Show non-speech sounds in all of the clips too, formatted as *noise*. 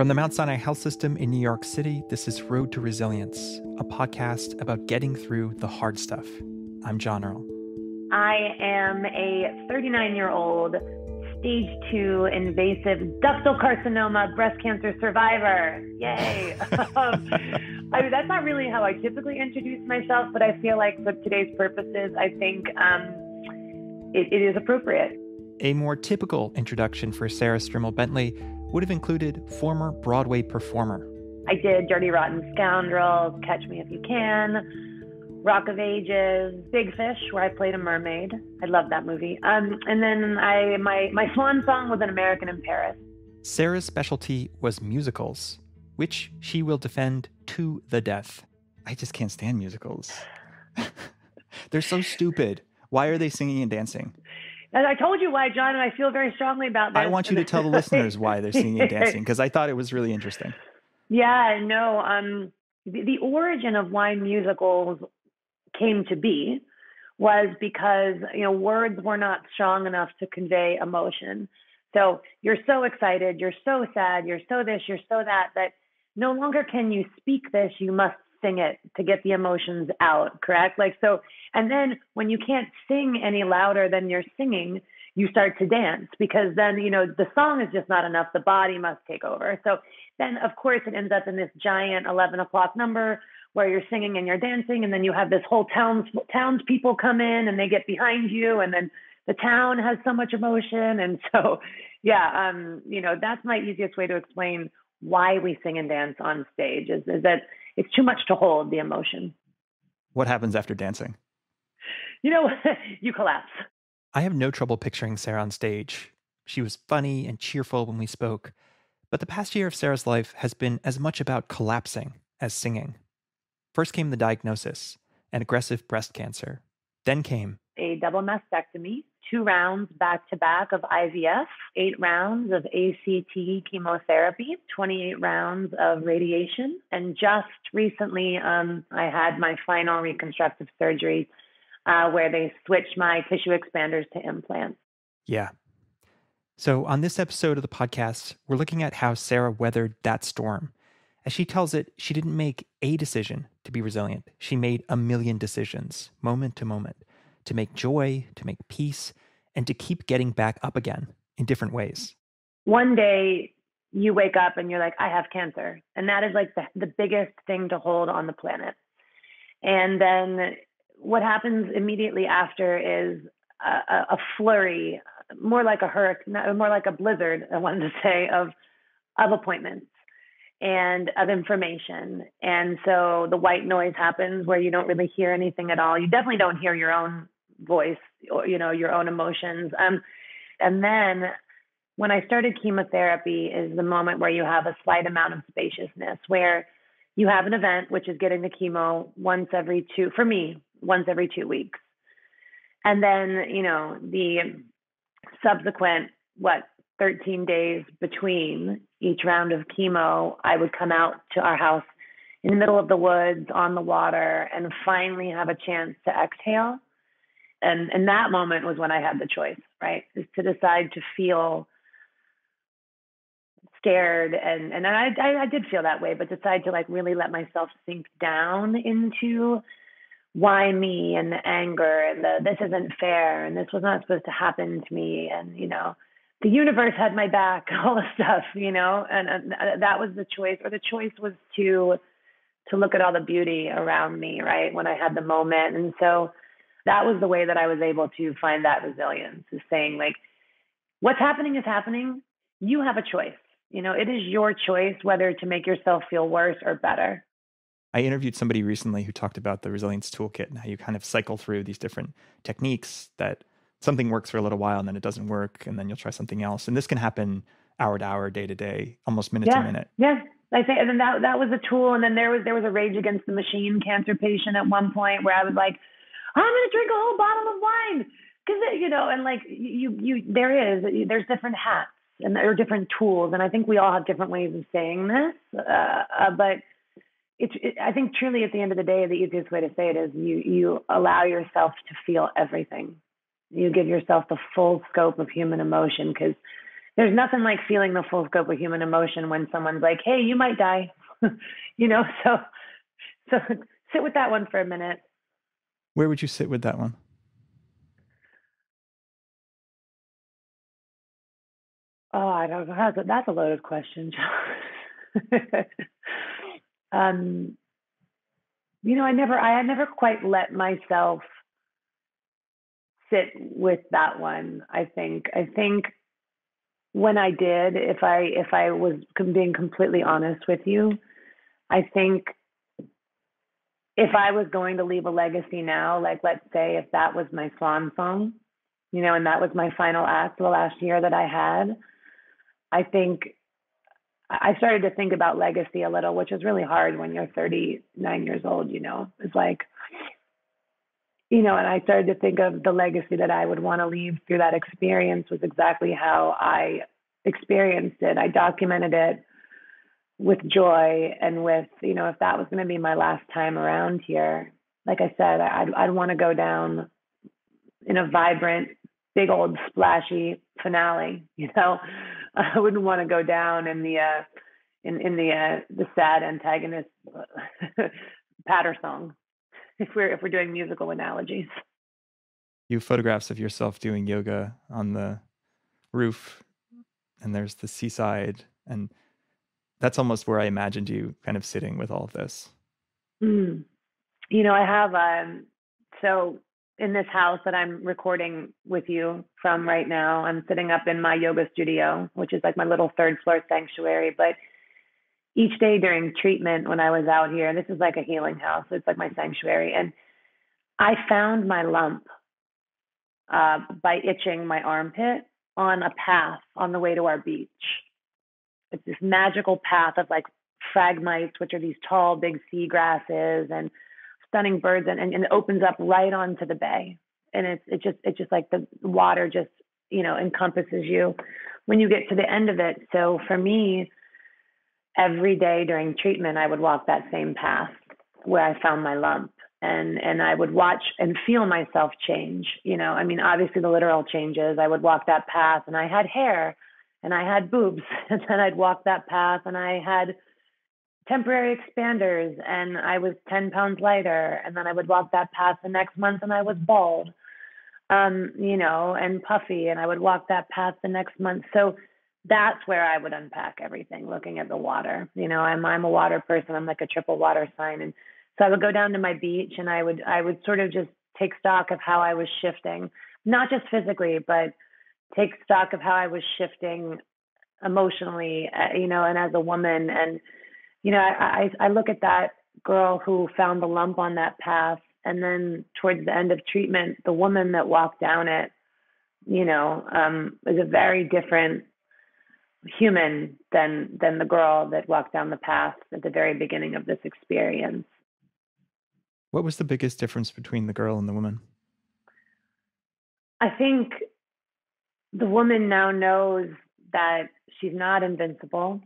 From the Mount Sinai Health System in New York City, this is Road to Resilience, a podcast about getting through the hard stuff. I'm John Earl. I am a 39 year old stage two invasive ductal carcinoma breast cancer survivor. Yay. *laughs* Um, I mean, that's not really how I typically introduce myself, but I feel like for today's purposes, I think um, it, it is appropriate. A more typical introduction for Sarrah Strimel Bentley would have included former Broadway performer. I did Dirty Rotten Scoundrels, Catch Me If You Can, Rock of Ages, Big Fish, where I played a mermaid. I love that movie. Um, and then I my my swan song was an American in Paris. Sarrah's specialty was musicals, which she will defend to the death. I just can't stand musicals. *laughs* They're so stupid. Why are they singing and dancing? And I told you why, John, and I feel very strongly about that. I want you to tell the *laughs* listeners why they're singing and dancing because I thought it was really interesting. Yeah, no. Um, the, the origin of why musicals came to be was because you know words were not strong enough to convey emotion. So you're so excited, you're so sad, you're so this, you're so that that no longer can you speak this, you must sing it to get the emotions out, correct? Like so and then when you can't sing any louder than you're singing, you start to dance because then, you know, the song is just not enough. The body must take over. So then of course it ends up in this giant 11 o'clock number where you're singing and you're dancing and then you have this whole towns townspeople come in and they get behind you and then the town has so much emotion and *laughs* so yeah um you know that's my easiest way to explain why we sing and dance on stage is, is that it's too much to hold the emotion. What happens after dancing? You know, *laughs* you collapse. I have no trouble picturing Sarrah on stage. She was funny and cheerful when we spoke, but the past year of Sarrah's life has been as much about collapsing as singing. First came the diagnosis an aggressive breast cancer. Then came double mastectomy, two rounds back to back of IVF, eight rounds of ACT chemotherapy, 28 rounds of radiation. And just recently, um, I had my final reconstructive surgery uh, where they switched my tissue expanders to implants. Yeah. So, on this episode of the podcast, we're looking at how Sarrah weathered that storm. As she tells it, she didn't make a decision to be resilient. She made a million decisions, moment to moment to make joy, to make peace, and to keep getting back up again in different ways. One day you wake up and you're like, I have cancer. And that is like the, the biggest thing to hold on the planet. And then what happens immediately after is a, a flurry, more like a hurricane, more like a blizzard, I wanted to say, of of appointments and of information. And so the white noise happens where you don't really hear anything at all. You definitely don't hear your own voice or, you know, your own emotions. Um, and then when I started chemotherapy is the moment where you have a slight amount of spaciousness where you have an event, which is getting the chemo once every two, for me, once every two weeks. And then, you know, the subsequent, what, 13 days between each round of chemo, I would come out to our house in the middle of the woods on the water and finally have a chance to exhale. And and that moment was when I had the choice, right? Is to decide to feel scared and and I, I I did feel that way, but decide to like really let myself sink down into why me and the anger and the this isn't fair and this was not supposed to happen to me and you know the universe had my back, *laughs* all the stuff, you know, and, and uh, that was the choice, or the choice was to to look at all the beauty around me, right, when I had the moment, and so that was the way that I was able to find that resilience, is saying like, what's happening is happening. You have a choice. You know, it is your choice whether to make yourself feel worse or better. I interviewed somebody recently who talked about the resilience toolkit and how you kind of cycle through these different techniques that something works for a little while and then it doesn't work and then you'll try something else and this can happen hour to hour day to day almost minute yeah, to minute yeah i think and then that that was a tool and then there was there was a rage against the machine cancer patient at one point where i was like i'm to drink a whole bottle of wine because you know and like you you there is there's different hats and there are different tools and i think we all have different ways of saying this uh, uh, but it's it, i think truly at the end of the day the easiest way to say it is you you allow yourself to feel everything you give yourself the full scope of human emotion because there's nothing like feeling the full scope of human emotion when someone's like, "Hey, you might die," *laughs* you know. So, so *laughs* sit with that one for a minute. Where would you sit with that one? Oh, I don't know. That's a, that's a loaded question. *laughs* um, you know, I never, I never quite let myself sit with that one. I think, I think when I did, if I, if I was being completely honest with you, I think if I was going to leave a legacy now, like let's say if that was my swan song, you know, and that was my final act the last year that I had, I think I started to think about legacy a little, which is really hard when you're 39 years old, you know. It's like, you know, and I started to think of the legacy that I would want to leave through that experience was exactly how I experienced it. I documented it with joy and with, you know, if that was going to be my last time around here, like I said, I'd, I'd want to go down in a vibrant, big old splashy finale, *laughs* you know. I wouldn't want to go down in the uh, in in the uh, the sad antagonist *laughs* patter song if we're if we're doing musical analogies. You have photographs of yourself doing yoga on the roof, and there's the seaside, and that's almost where I imagined you kind of sitting with all of this. Mm. You know, I have um so in this house that I'm recording with you from right now. I'm sitting up in my yoga studio, which is like my little third floor sanctuary. But each day during treatment, when I was out here, this is like a healing house, it's like my sanctuary. And I found my lump uh, by itching my armpit on a path on the way to our beach. It's this magical path of like phragmites, which are these tall, big sea grasses and stunning birds and, and, and it opens up right onto the bay. And it's it just it's just like the water just you know encompasses you. When you get to the end of it so for me every day during treatment i would walk that same path where i found my lump. And and i would watch and feel myself change you know? I mean obviously the literal changes i would walk that path and i had hair and i had boobs *laughs* and then i'd walk that path and i had temporary expanders and I was 10 pounds lighter. And then I would walk that path the next month and I was bald, um, you know, and puffy. And I would walk that path the next month. So that's where I would unpack everything, looking at the water. You know, I'm I'm a water person. I'm like a triple water sign. And so I would go down to my beach and I would I would sort of just take stock of how I was shifting, not just physically, but take stock of how I was shifting emotionally, uh, you know, and as a woman and you know, I, I, I look at that girl who found the lump on that path, and then towards the end of treatment, the woman that walked down it, you know, um, is a very different human than than the girl that walked down the path at the very beginning of this experience. What was the biggest difference between the girl and the woman? I think the woman now knows that she's not invincible.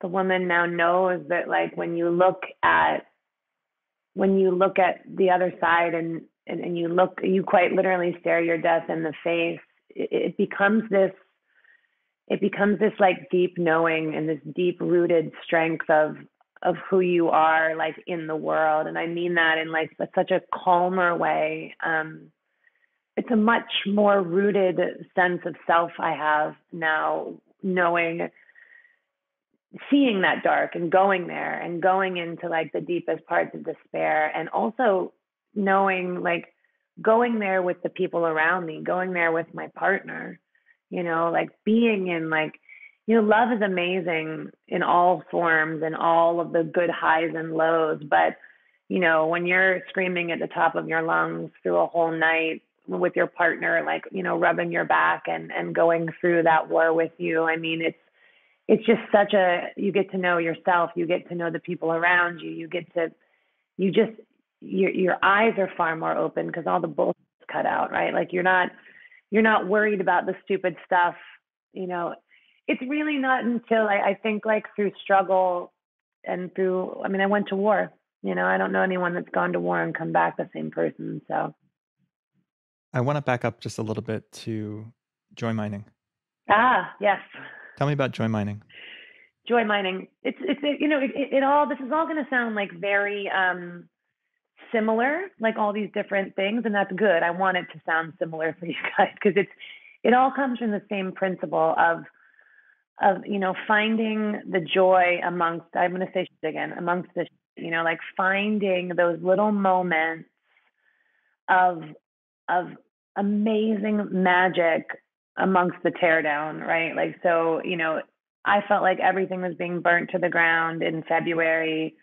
The woman now knows that like when you look at when you look at the other side and and, and you look you quite literally stare your death in the face it, it becomes this it becomes this like deep knowing and this deep rooted strength of of who you are like in the world. And i mean that in like such a calmer way. Um it's a much more rooted sense of self i have now knowing seeing that dark and going there and going into like the deepest parts of despair and also knowing like going there with the people around me going there with my partner you know like being in like you know love is amazing in all forms and all of the good highs and lows but you know when you're screaming at the top of your lungs through a whole night with your partner like you know rubbing your back and and going through that war with you. I mean it's it's just such a you get to know yourself you get to know the people around you you get to you just your your eyes are far more open because all the bullshit's cut out right? Like you're not you're not worried about the stupid stuff you know? It's really not until I, I think like through struggle and through i mean i went to war you know? I don't know anyone that's gone to war and come back the same person so i want to back up just a little bit to joy mining Ah, yes. Tell me about joy mining. Joy mining. It's it's you know it, it, all this is all going to sound like very um similar, like all these different things, and that's good. I want it to sound similar for *laughs* you guys because it's it all comes from the same principle of of you know finding the joy amongst i'm going to say it again amongst the you know like finding those little moments of of amazing magic amongst the teardown right? Like so you know i felt like everything was being burnt to the ground in february.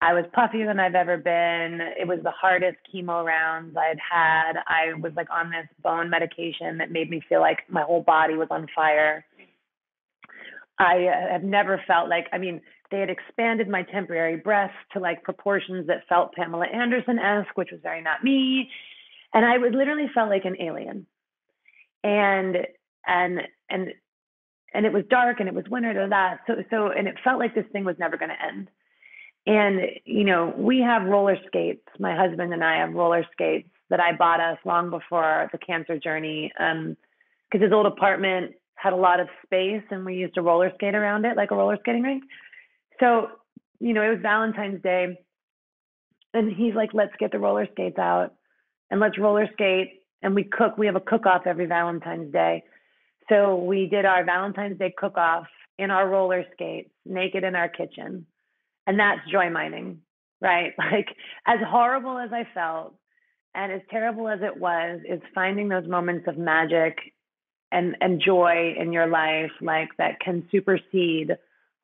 I was puffier than i've ever been. It was the hardest chemo rounds i'd had. I was like on this bone medication that made me feel like my whole body was on fire. I uh, have never felt like, I mean, they had expanded my temporary breasts to like proportions that felt Pamela Anderson esque, which was very not me. And I would literally felt like an alien. And, and, and, and it was dark and it was winter to that. So, so, and it felt like this thing was never going to end. And, you know, we have roller skates. My husband and I have roller skates that I bought us long before the cancer journey. Um, because his old apartment had a lot of space and we used to roller skate around it like a roller skating rink. So, you know, it was Valentine's Day and he's like, let's get the roller skates out and let's roller skate. And we cook, we have a cook off every Valentine's Day. So we did our Valentine's Day cook off in our roller skates, naked in our kitchen. And that's joy mining, right? *laughs* Like, as horrible as I felt and as terrible as it was, is finding those moments of magic and and joy in your life like that can supersede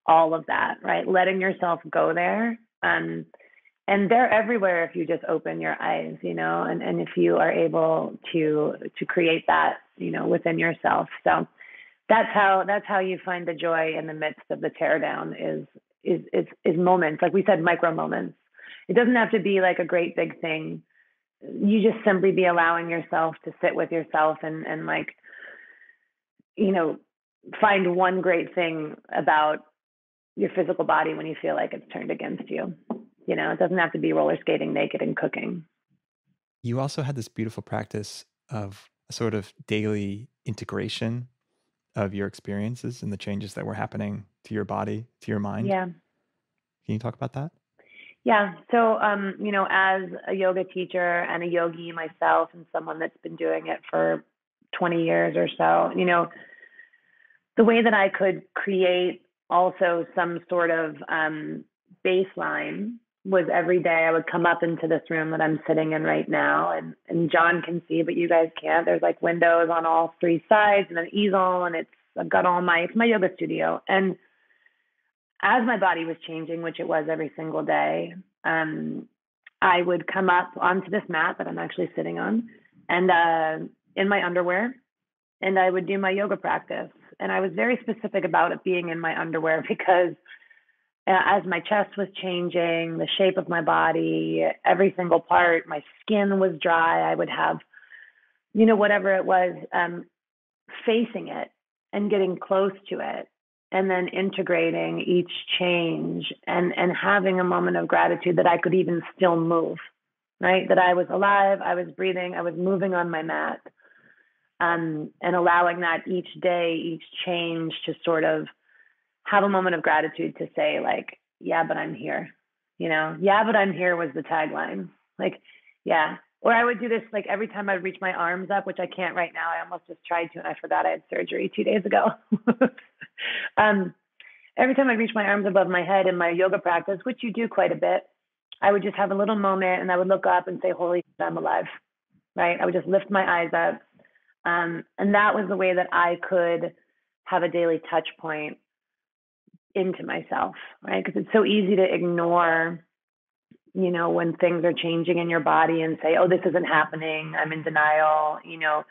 all of that right letting yourself go there um and they're everywhere if you just open your eyes you know and and if you are able to to create that you know within yourself. So that's how that's how you find the joy in the midst of the teardown is is is is moments. Like we said micro moments. It doesn't have to be like a great big thing. You just simply be allowing yourself to sit with yourself and and like you know, find one great thing about your physical body when you feel like it's turned against you. You know, it doesn't have to be roller skating naked and cooking. You also had this beautiful practice of a sort of daily integration of your experiences and the changes that were happening to your body, to your mind. Yeah. Can you talk about that? Yeah. So, um, you know, as a yoga teacher and a yogi myself, and someone that's been doing it for 20 years or so, you know, the way that I could create also some sort of um, baseline was every day I would come up into this room that I'm sitting in right now, and and John can see, but you guys can't. There's like windows on all three sides and an easel, and it's I've got all my it's my yoga studio. And as my body was changing, which it was every single day, um, I would come up onto this mat that I'm actually sitting on, and uh, in my underwear, and I would do my yoga practice. And I was very specific about it being in my underwear *laughs* because as my chest was changing, the shape of my body, every single part, my skin was dry. I would have, you know, whatever it was, um, facing it and getting close to it and then integrating each change and and having a moment of gratitude that I could even still move, right? That I was alive, I was breathing, I was moving on my mat um, and allowing that each day, each change to sort of have a moment of gratitude to say, like, yeah, but I'm here. You know, yeah, but I'm here was the tagline. Like, yeah. Or I would do this like every time I'd reach my arms up, which I can't right now. I almost just tried to and I forgot I had surgery two days ago. *laughs* um, every time I'd reach my arms above my head in my yoga practice, which you do quite a bit, I would just have a little moment and I would look up and say, Holy, I'm alive. Right. I would just lift my eyes up um, and that was the way that I could have a daily touch point into myself, right? Because it's so easy to ignore, you know, when things are changing in your body and say, oh, this isn't happening. I'm in denial. You know,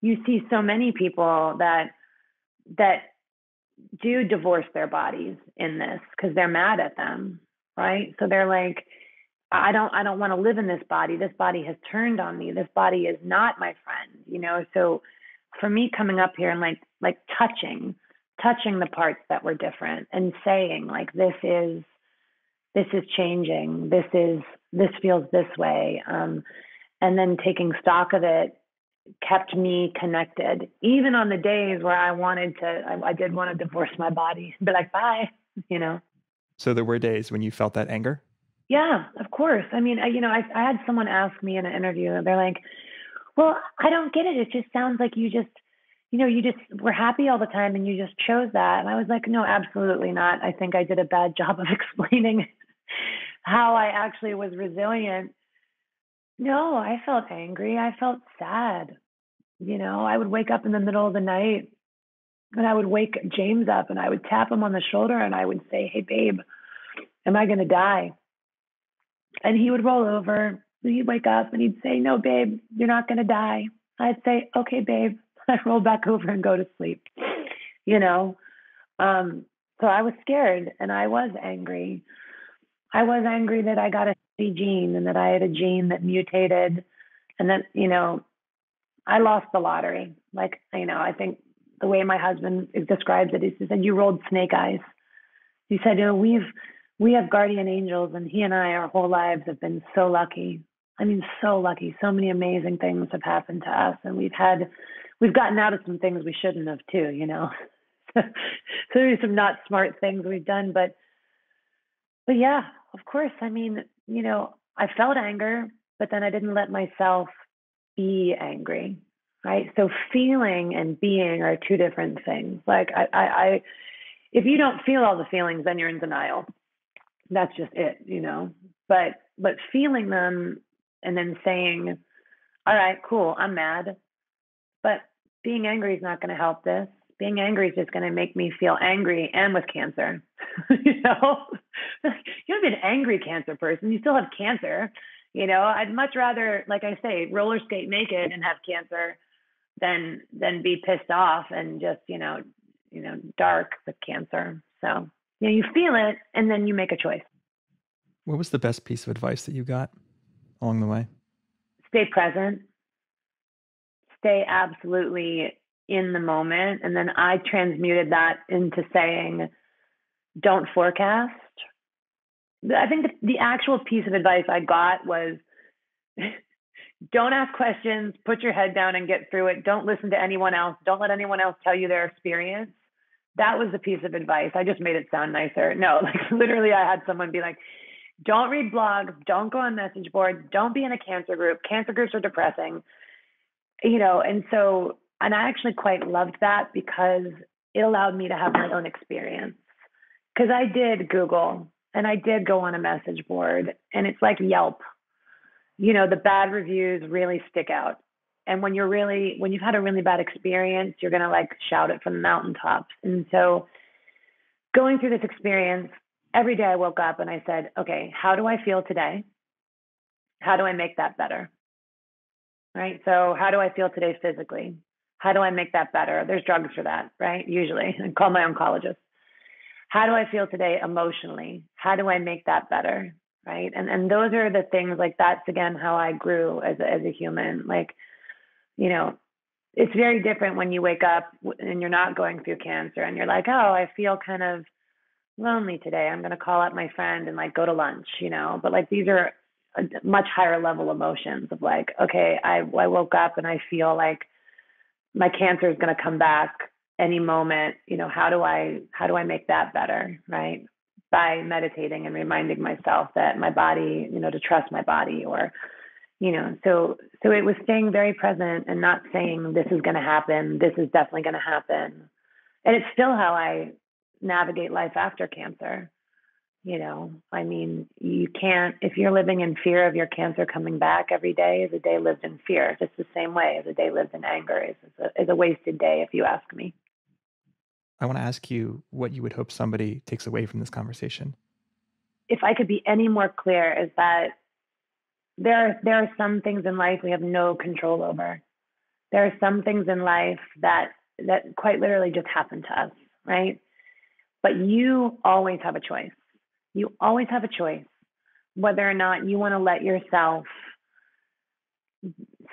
you see so many people that, that do divorce their bodies in this because they're mad at them, right? So they're like, I don't I don't want to live in this body. This body has turned on me. This body is not my friend, you know. So for me coming up here and like like touching touching the parts that were different and saying like this is this is changing. This is this feels this way. Um and then taking stock of it kept me connected, even on the days where I wanted to, I, I did want to divorce my body, be like, bye, *laughs* you know. So there were days when you felt that anger? Yeah, of course. I mean, I, you know, I, I had someone ask me in an interview, and they're like, well, I don't get it. It just sounds like you just, you know, you just were happy all the time and you just chose that. And I was like, no, absolutely not. I think I did a bad *laughs* job of explaining how I actually was resilient. No, I felt angry. I felt sad. You know, I would wake up in the middle of the night and I would wake James up and I would tap him on the shoulder and I would say, Hey, babe, am I going to die? And he would roll over. He'd wake up and he'd say, No, babe, you're not going to die. I'd say, Okay, babe. *laughs* I'd roll back over and go to sleep, you know? Um, so I was scared and I was angry. I was angry that I got a gene and that I had a gene that mutated and that, you know, I lost the lottery. Like, you know, I think the way my husband describes it, he said, You rolled snake eyes. He said, You know, we've, we have guardian angels, and he and I, our whole lives have been so lucky. I mean, so lucky. So many amazing things have happened to us, and we've had, we've gotten out of some things we shouldn't have too. You know, *laughs* so there's some not smart things we've done, but, but yeah, of course. I mean, you know, I felt anger, but then I didn't let myself be angry, right? So feeling and being are two different things. Like I, I, I if you don't feel all the feelings, then you're in denial. That's just it, you know. But but feeling them and then saying, "All right, cool, I'm mad," but being angry is not going to help this. Being angry is just going to make me feel angry and with cancer. *laughs* you know, you don't be an angry cancer person. You still have cancer you know, I'd much rather, like I say, roller skate naked and have cancer than than be pissed off and just, you know, you know, dark with cancer. So, you know, you feel it and then you make a choice. What was the best piece of advice that you got along the way? Stay present. Stay absolutely in the moment. And then I transmuted that into saying, don't forecast, I think the, the actual piece of advice I got was *laughs* don't ask questions, put your head down and get through it. Don't listen to anyone else. Don't let anyone else tell you their experience. That was the piece of advice. I just made it sound nicer. No, *laughs* like literally, I had someone be like, don't read blogs, don't go on message boards, don't be in a cancer group. Cancer groups are depressing. You know, and so, and I actually quite loved that because it allowed me to have my own experience. Because I did Google and I did go on a message board, and it's like Yelp. You know, the bad reviews really stick out. And when you're really, when you've had a really bad experience, you're going to like shout it from the mountaintops. And so going through this experience, every day I woke up and I said, okay, how do I feel today? How do I make that better? Right. So, how do I feel today physically? How do I make that better? There's drugs for that, right? Usually, *laughs* I call my oncologist how do I feel today emotionally? How do I make that better? Right. And and those are the things like that's again how I grew as a, as a human. Like, you know, it's very different when you wake up and you're not going through cancer and you're like, oh, I feel kind of lonely today. I'm going to call up my friend and like go to lunch, you know. But like these are much higher level emotions of like, okay, I I woke up and I feel like my cancer is going to come back any moment you know how do i how do i make that better right? By meditating and reminding myself that my body you know to trust my body or you know so so it was staying very present and not saying this is going to happen. This is definitely going to happen. And it's still how i navigate life after cancer you know i mean you can't if you're living in fear of your cancer coming back every day is a day lived in fear. Just the same way as a day lived in anger is, is, a, is a wasted day if you ask me. I want to ask you what you would hope somebody takes away from this conversation. If i could be any more clear is that there are, there are some things in life we have no control over. There are some things in life that that quite literally just happen to us right? But you always have a choice you always have a choice whether or not you want to let yourself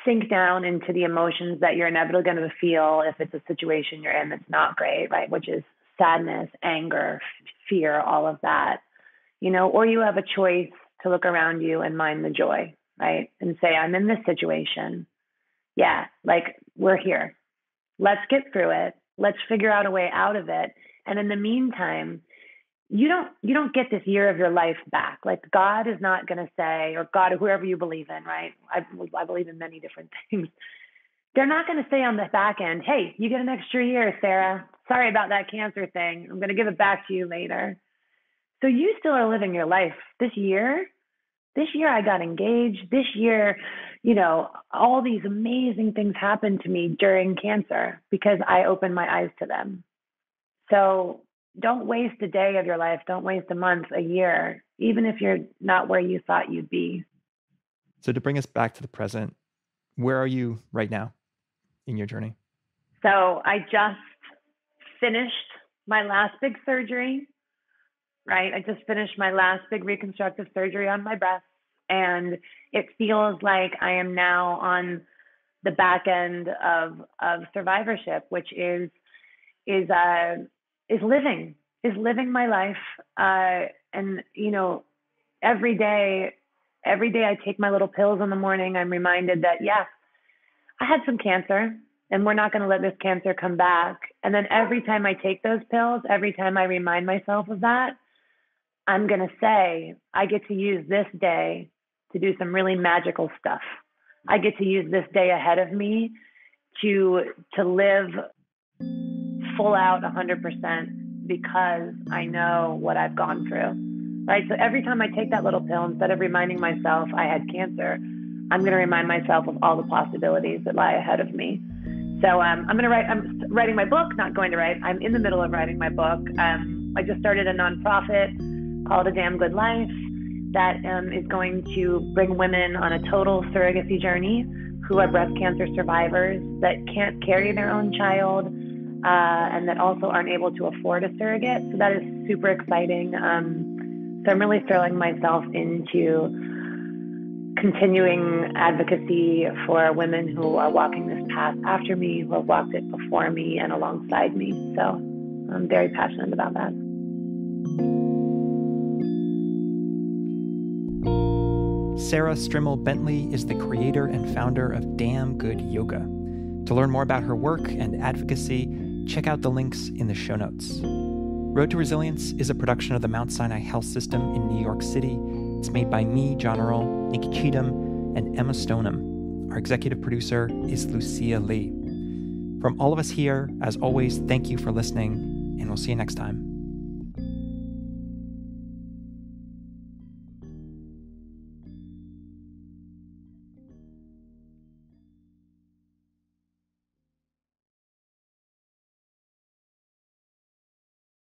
sink down into the emotions that you're inevitably going to feel if it's a situation you're in that's not great, right? Which is sadness, anger, fear, all of that, you know, or you have a choice to look around you and mind the joy, right? And say, I'm in this situation. yeah, like we're here. Let's get through it. Let's figure out a way out of it. And in the meantime, you don't you don't get this year of your life back. Like God is not going to say, or God, or whoever you believe in, right? I, I believe in many different *laughs* things. They're not going to say on the back end, "Hey, you get an extra year, Sarrah. Sorry about that cancer thing. I'm going to give it back to you later." So you still are living your life. This year, this year I got engaged. This year, you know, all these amazing things happened to me during cancer because I opened my eyes to them. So don't waste a day of your life. Don't waste a month, a year, even if you're not where you thought you'd be. So, to bring us back to the present, where are you right now in your journey? So, I just finished my last big surgery, right? I just finished my last big reconstructive surgery on my breast. And it feels like I am now on the back end of, of survivorship, which is is uh, is living is living my life uh, and you know every day every day i take my little pills in the morning i'm reminded that yes i had some cancer and we're not going to let this cancer come back. And then every time i take those pills every time i remind myself of that i'm going to say i get to use this day to do some really magical stuff. I get to use this day ahead of me to to live full out 100% because I know what I've gone through. Right. So every time I take that little pill, instead of reminding myself I had cancer, I'm going to remind myself of all the possibilities that lie ahead of me. So um, I'm going to write. I'm writing my book. Not going to write. I'm in the middle of writing my book. Um, I just started a nonprofit called A Damn Good Life that um, is going to bring women on a total surrogacy journey who are breast cancer survivors that can't carry their own child, uh, and that also aren't able to afford a surrogate. So that is super exciting. Um, so I'm really throwing myself into continuing advocacy for women who are walking this path after me, who have walked it before me and alongside me. So I'm very passionate about that. Sarrah Strimel Bentley is the creator and founder of Damn Good Yoga. To learn more about her work and advocacy, check out the links in the show notes. Road to Resilience is a production of the Mount Sinai Health System in New York City. It's made by me, John Earl, Nikki Cheatham, and Emma Stoneham. Our executive producer is Lucia Lee. From all of us here, as always, thank you for listening, and we'll see you next time.